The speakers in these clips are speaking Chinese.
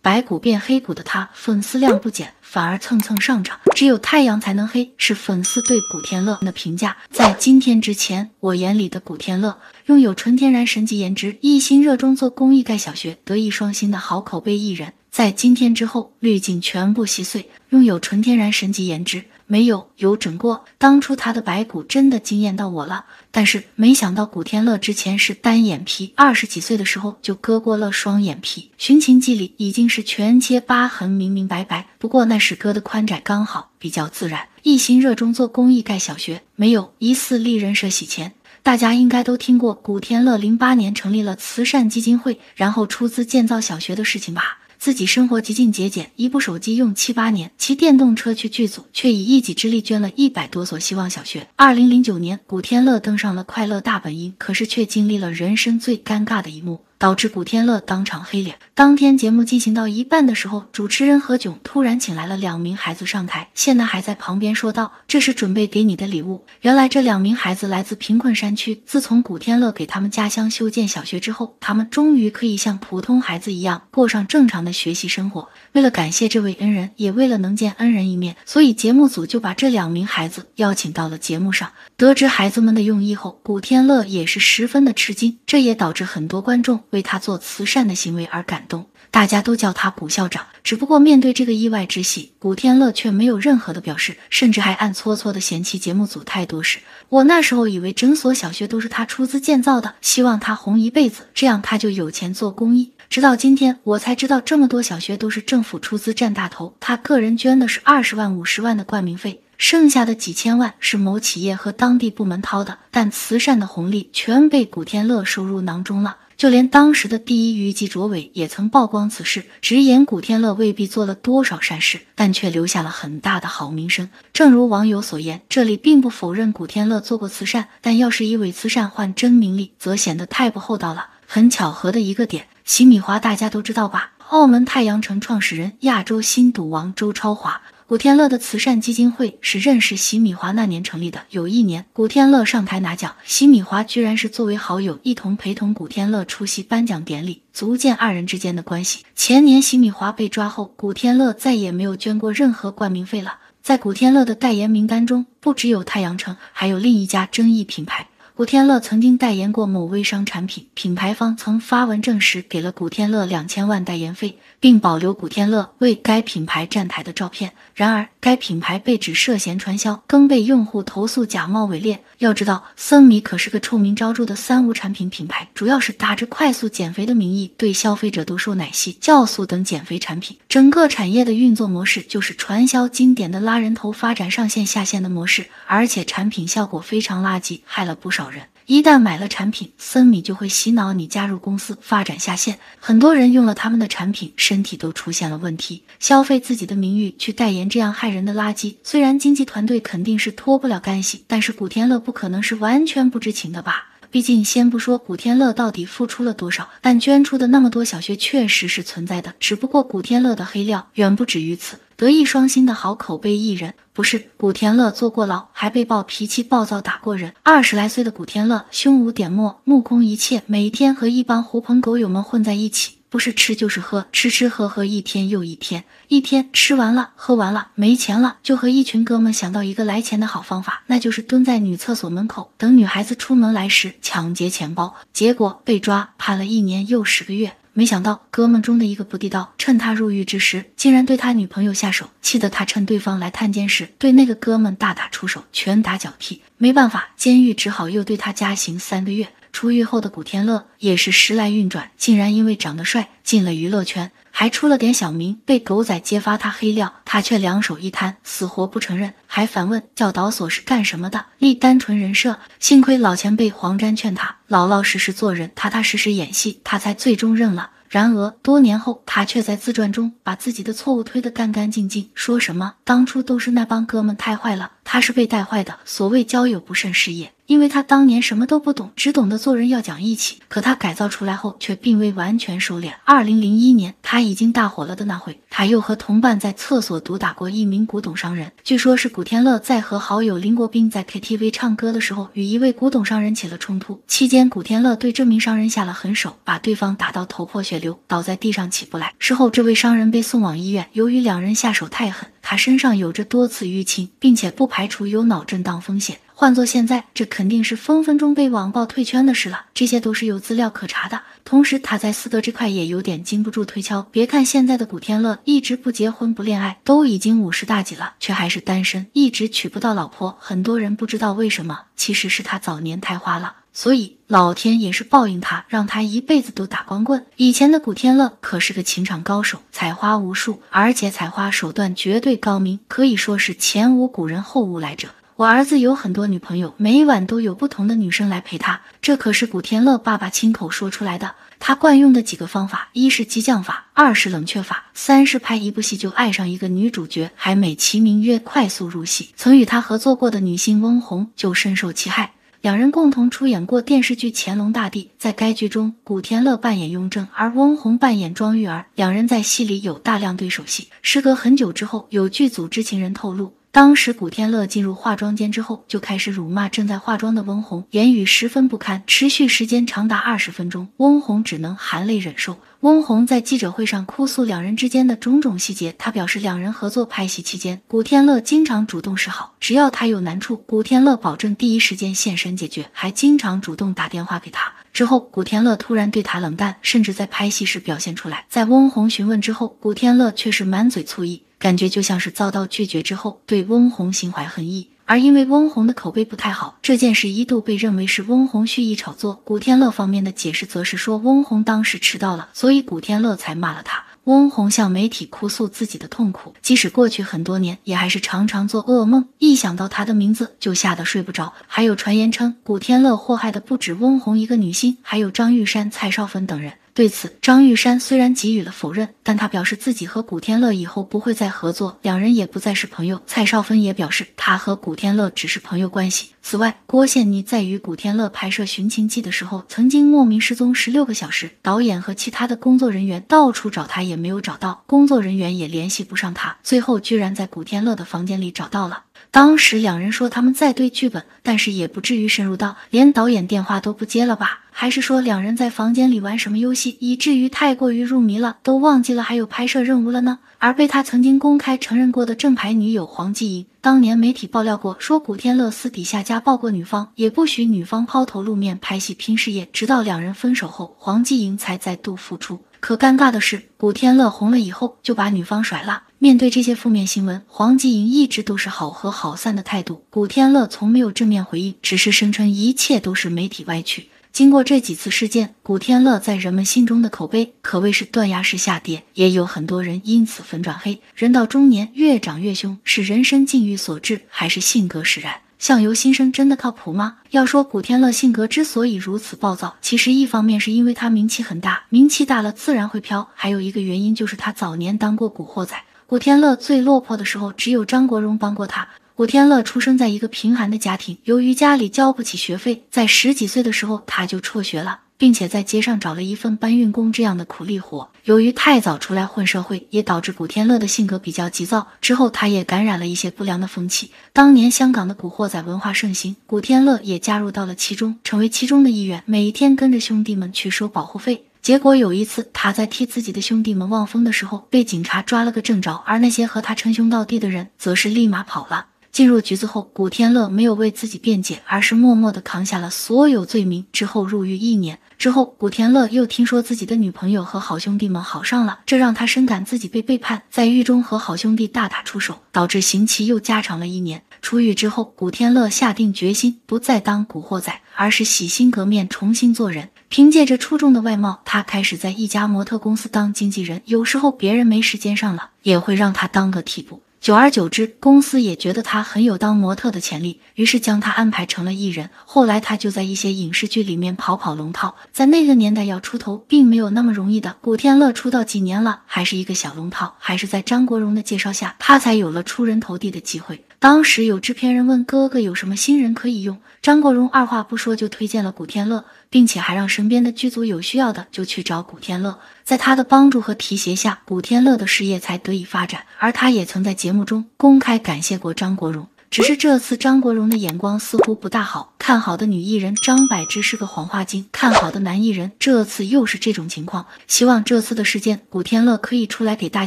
白骨变黑骨的他，粉丝量不减，反而蹭蹭上涨。只有太阳才能黑，是粉丝对古天乐的评价。在今天之前，我眼里的古天乐拥有纯天然神级颜值，一心热衷做公益盖小学，德艺双馨的好口碑艺人。在今天之后，滤镜全部稀碎，拥有纯天然神级颜值，没有有整过。当初他的白骨真的惊艳到我了，但是没想到古天乐之前是单眼皮，二十几岁的时候就割过了双眼皮，《寻秦记》里已经是全切疤痕，明明白白。不过那是割的宽窄刚好，比较自然。一心热衷做公益盖小学，没有疑似立人设洗钱。大家应该都听过古天乐零八年成立了慈善基金会，然后出资建造小学的事情吧。自己生活极尽节俭，一部手机用七八年，骑电动车去剧组，却以一己之力捐了一百多所希望小学。二零零九年，古天乐登上了《快乐大本营》，可是却经历了人生最尴尬的一幕。导致古天乐当场黑脸。当天节目进行到一半的时候，主持人何炅突然请来了两名孩子上台，谢娜还在旁边说道：“这是准备给你的礼物。”原来这两名孩子来自贫困山区，自从古天乐给他们家乡修建小学之后，他们终于可以像普通孩子一样过上正常的学习生活。为了感谢这位恩人，也为了能见恩人一面，所以节目组就把这两名孩子邀请到了节目上。得知孩子们的用意后，古天乐也是十分的吃惊，这也导致很多观众。为他做慈善的行为而感动，大家都叫他古校长。只不过面对这个意外之喜，古天乐却没有任何的表示，甚至还暗搓搓的嫌弃节目组太多事。我那时候以为整所小学都是他出资建造的，希望他红一辈子，这样他就有钱做公益。直到今天，我才知道这么多小学都是政府出资占大头，他个人捐的是二十万、五十万的冠名费。剩下的几千万是某企业和当地部门掏的，但慈善的红利全被古天乐收入囊中了。就连当时的第一娱记卓伟也曾曝光此事，直言古天乐未必做了多少善事，但却留下了很大的好名声。正如网友所言，这里并不否认古天乐做过慈善，但要是以伪慈善换真名利，则显得太不厚道了。很巧合的一个点，洗米华大家都知道吧？澳门太阳城创始人、亚洲新赌王周超华。古天乐的慈善基金会是认识席米华那年成立的。有一年，古天乐上台拿奖，席米华居然是作为好友一同陪同古天乐出席颁奖典礼，足见二人之间的关系。前年席米华被抓后，古天乐再也没有捐过任何冠名费了。在古天乐的代言名单中，不只有太阳城，还有另一家争议品牌。古天乐曾经代言过某微商产品，品牌方曾发文证实给了古天乐两千万代言费。并保留古天乐为该品牌站台的照片。然而，该品牌被指涉嫌传销，更被用户投诉假冒伪劣。要知道，森米可是个臭名昭著的三无产品品牌，主要是打着快速减肥的名义，对消费者兜售奶昔、酵素等减肥产品。整个产业的运作模式就是传销经典的拉人头、发展上线下线的模式，而且产品效果非常垃圾，害了不少人。一旦买了产品，森米就会洗脑你加入公司发展下线。很多人用了他们的产品，身体都出现了问题。消费自己的名誉去代言这样害人的垃圾，虽然经纪团队肯定是脱不了干系，但是古天乐不可能是完全不知情的吧？毕竟，先不说古天乐到底付出了多少，但捐出的那么多小学确实是存在的。只不过古天乐的黑料远不止于此。德艺双馨的好口碑艺人，不是古天乐坐过牢，还被曝脾气暴躁打过人。二十来岁的古天乐，胸无点墨，目空一切，每天和一帮狐朋狗友们混在一起。不是吃就是喝，吃吃喝喝一天又一天，一天吃完了喝完了，没钱了，就和一群哥们想到一个来钱的好方法，那就是蹲在女厕所门口等女孩子出门来时抢劫钱包，结果被抓，判了一年又十个月。没想到哥们中的一个不地道，趁他入狱之时，竟然对他女朋友下手，气得他趁对方来探监时，对那个哥们大打出手，拳打脚踢。没办法，监狱只好又对他加刑三个月。出狱后的古天乐也是时来运转，竟然因为长得帅进了娱乐圈，还出了点小名。被狗仔揭发他黑料，他却两手一摊，死活不承认，还反问教导所是干什么的，立单纯人设。幸亏老前辈黄沾劝他老老实实做人，踏踏实实演戏，他才最终认了。然而多年后，他却在自传中把自己的错误推得干干净净，说什么当初都是那帮哥们太坏了。他是被带坏的。所谓交友不慎失业。因为他当年什么都不懂，只懂得做人要讲义气。可他改造出来后，却并未完全收敛。二零零一年，他已经大火了的那会，他又和同伴在厕所毒打过一名古董商人。据说，是古天乐在和好友林国斌在 KTV 唱歌的时候，与一位古董商人起了冲突。期间，古天乐对这名商人下了狠手，把对方打到头破血流，倒在地上起不来。事后，这位商人被送往医院。由于两人下手太狠，他身上有着多次淤青，并且不排除有脑震荡风险。换做现在，这肯定是分分钟被网暴退圈的事了。这些都是有资料可查的。同时，他在私德这块也有点经不住推敲。别看现在的古天乐一直不结婚不恋爱，都已经五十大几了，却还是单身，一直娶不到老婆。很多人不知道为什么，其实是他早年太花了，所以老天也是报应他，让他一辈子都打光棍。以前的古天乐可是个情场高手，采花无数，而且采花手段绝对高明，可以说是前无古人后无来者。我儿子有很多女朋友，每晚都有不同的女生来陪他。这可是古天乐爸爸亲口说出来的。他惯用的几个方法：一是激将法，二是冷却法，三是拍一部戏就爱上一个女主角，还美其名曰快速入戏。曾与他合作过的女星翁虹就深受其害。两人共同出演过电视剧《乾隆大帝》，在该剧中，古天乐扮演雍正，而翁虹扮演庄玉儿。两人在戏里有大量对手戏。时隔很久之后，有剧组知情人透露。当时古天乐进入化妆间之后，就开始辱骂正在化妆的翁虹，言语十分不堪，持续时间长达二十分钟，翁虹只能含泪忍受。翁虹在记者会上哭诉两人之间的种种细节，他表示两人合作拍戏期间，古天乐经常主动示好，只要他有难处，古天乐保证第一时间现身解决，还经常主动打电话给他。之后，古天乐突然对他冷淡，甚至在拍戏时表现出来。在翁虹询问之后，古天乐却是满嘴醋意。感觉就像是遭到拒绝之后，对翁虹心怀恨意，而因为翁虹的口碑不太好，这件事一度被认为是翁虹蓄意炒作。古天乐方面的解释则是说，翁虹当时迟到了，所以古天乐才骂了他。翁虹向媒体哭诉自己的痛苦，即使过去很多年，也还是常常做噩梦，一想到他的名字就吓得睡不着。还有传言称，古天乐祸害的不止翁虹一个女星，还有张玉山、蔡少芬等人。对此，张玉山虽然给予了否认，但他表示自己和古天乐以后不会再合作，两人也不再是朋友。蔡少芬也表示，他和古天乐只是朋友关系。此外，郭羡妮在与古天乐拍摄《寻秦记》的时候，曾经莫名失踪十六个小时，导演和其他的工作人员到处找他也没有找到，工作人员也联系不上他，最后居然在古天乐的房间里找到了。当时两人说他们在对剧本，但是也不至于深入到连导演电话都不接了吧？还是说两人在房间里玩什么游戏，以至于太过于入迷了，都忘记了还有拍摄任务了呢？而被他曾经公开承认过的正牌女友黄继莹，当年媒体爆料过，说古天乐私底下家暴过女方，也不许女方抛头露面拍戏拼事业，直到两人分手后，黄继莹才再度复出。可尴尬的是，古天乐红了以后就把女方甩了。面对这些负面新闻，黄继莹一直都是好合好散的态度，古天乐从没有正面回应，只是声称一切都是媒体歪曲。经过这几次事件，古天乐在人们心中的口碑可谓是断崖式下跌，也有很多人因此粉转黑。人到中年越长越凶，是人生境遇所致，还是性格使然？相由心生真的靠谱吗？要说古天乐性格之所以如此暴躁，其实一方面是因为他名气很大，名气大了自然会飘；还有一个原因就是他早年当过古惑仔。古天乐最落魄的时候，只有张国荣帮过他。古天乐出生在一个贫寒的家庭，由于家里交不起学费，在十几岁的时候他就辍学了，并且在街上找了一份搬运工这样的苦力活。由于太早出来混社会，也导致古天乐的性格比较急躁。之后他也感染了一些不良的风气。当年香港的古惑仔文化盛行，古天乐也加入到了其中，成为其中的一员，每一天跟着兄弟们去收保护费。结果有一次，他在替自己的兄弟们望风的时候，被警察抓了个正着，而那些和他称兄道弟的人，则是立马跑了。进入局子后，古天乐没有为自己辩解，而是默默地扛下了所有罪名。之后入狱一年之后，古天乐又听说自己的女朋友和好兄弟们好上了，这让他深感自己被背叛，在狱中和好兄弟大打出手，导致刑期又加长了一年。出狱之后，古天乐下定决心不再当古惑仔，而是洗心革面，重新做人。凭借着出众的外貌，他开始在一家模特公司当经纪人。有时候别人没时间上了，也会让他当个替补。久而久之，公司也觉得他很有当模特的潜力，于是将他安排成了艺人。后来他就在一些影视剧里面跑跑龙套。在那个年代要出头，并没有那么容易的。古天乐出道几年了，还是一个小龙套，还是在张国荣的介绍下，他才有了出人头地的机会。当时有制片人问哥哥有什么新人可以用，张国荣二话不说就推荐了古天乐，并且还让身边的剧组有需要的就去找古天乐。在他的帮助和提携下，古天乐的事业才得以发展。而他也曾在节目中公开感谢过张国荣。只是这次张国荣的眼光似乎不大好，看好的女艺人张柏芝是个黄花精，看好的男艺人这次又是这种情况。希望这次的事件，古天乐可以出来给大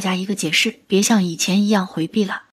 家一个解释，别像以前一样回避了。